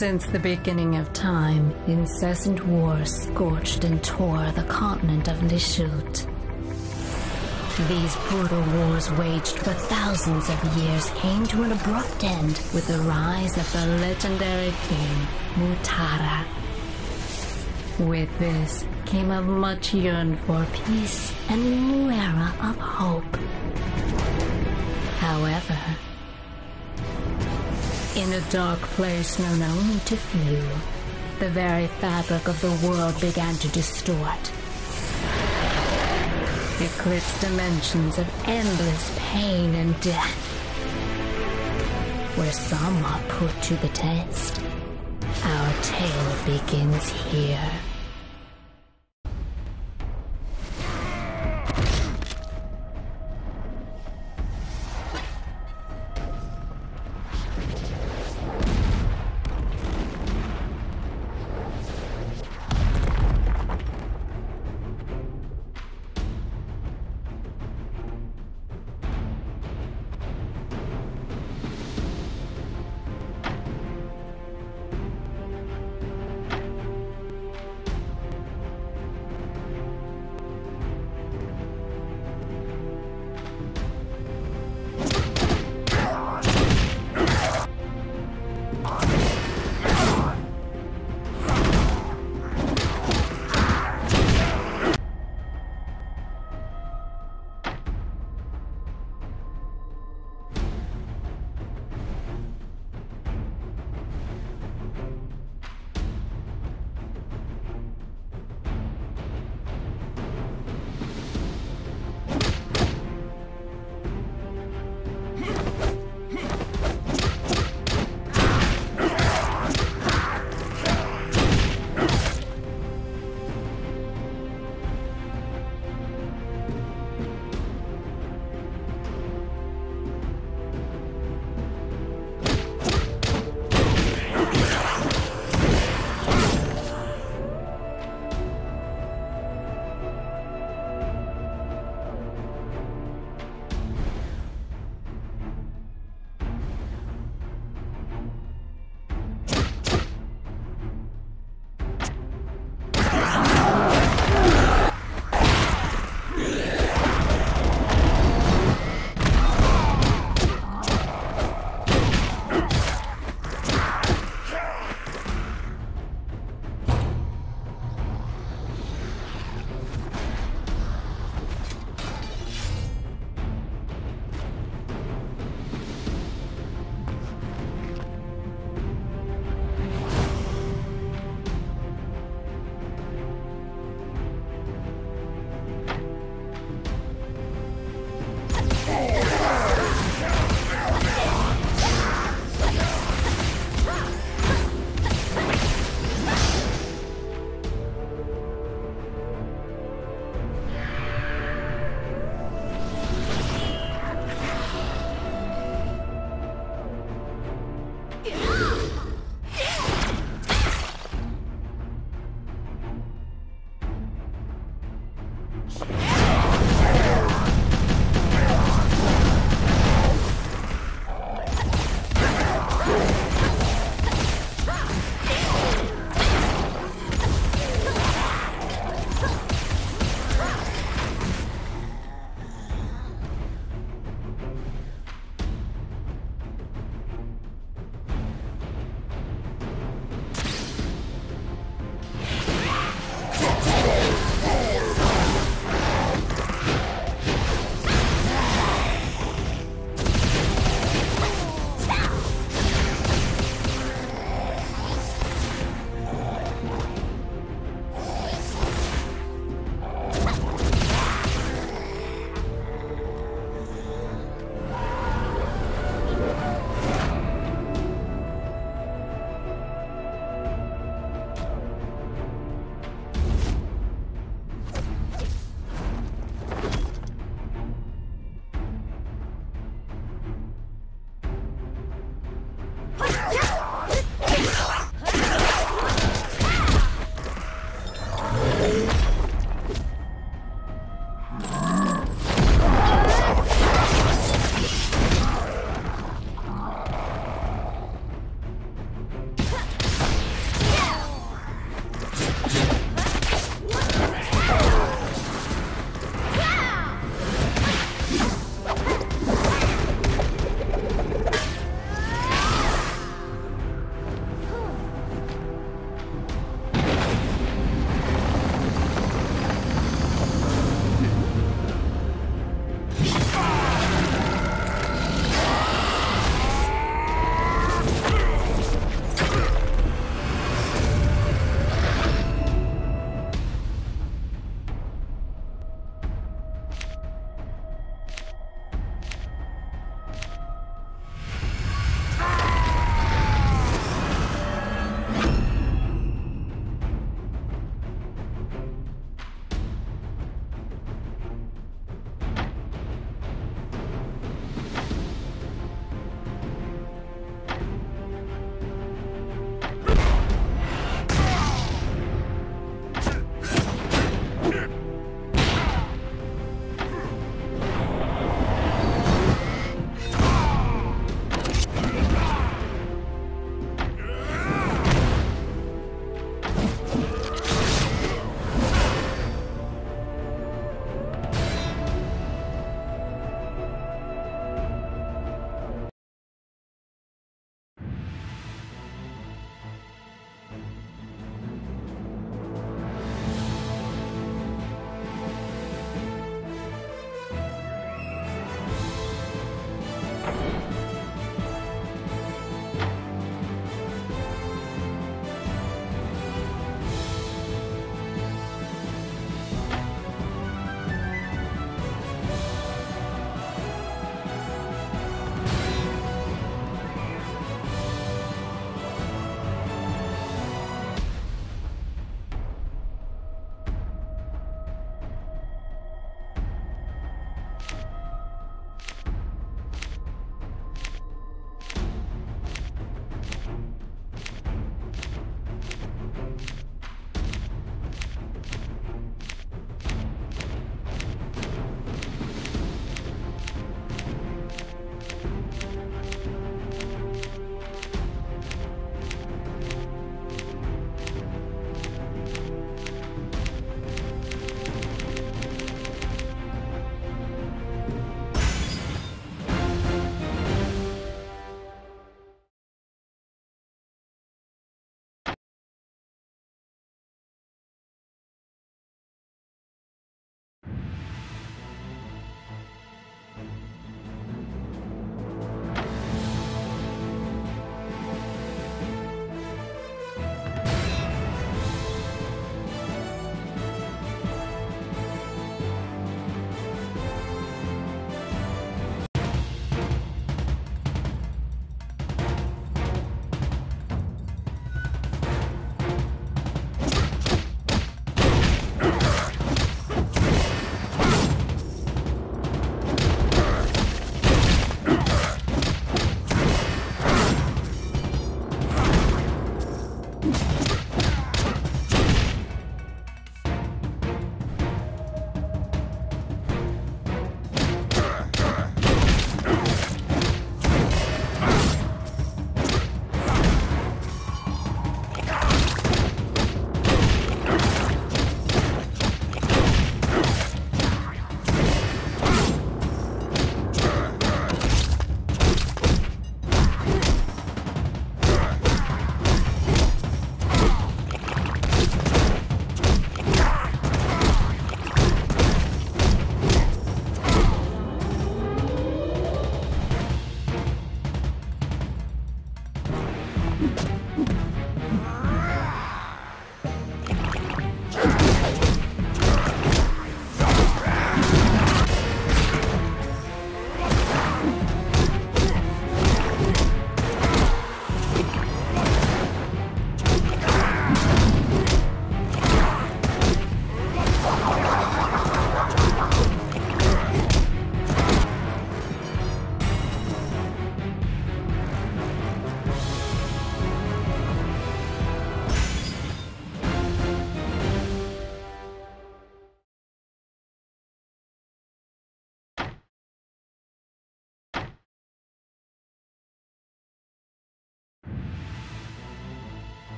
Since the beginning of time, incessant wars scorched and tore the continent of Lishut. These brutal wars waged for thousands of years came to an abrupt end with the rise of the legendary king, Mutara. With this came a much yearned for peace and a new era of hope. However, in a dark place known only to few, the very fabric of the world began to distort. Eclipse dimensions of endless pain and death, where some are put to the test. Our tale begins here.